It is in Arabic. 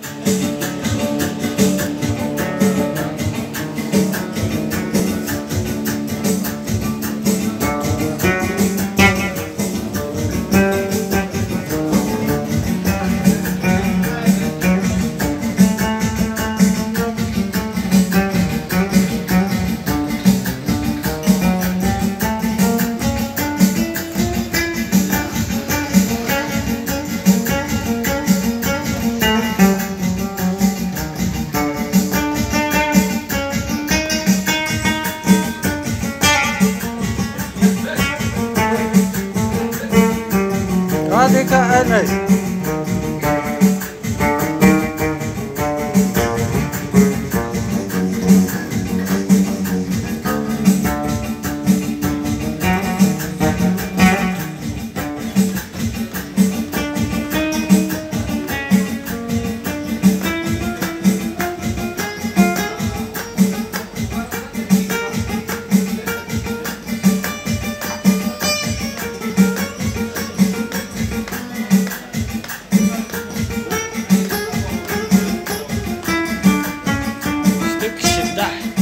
Yeah. صادقة علي. Tá.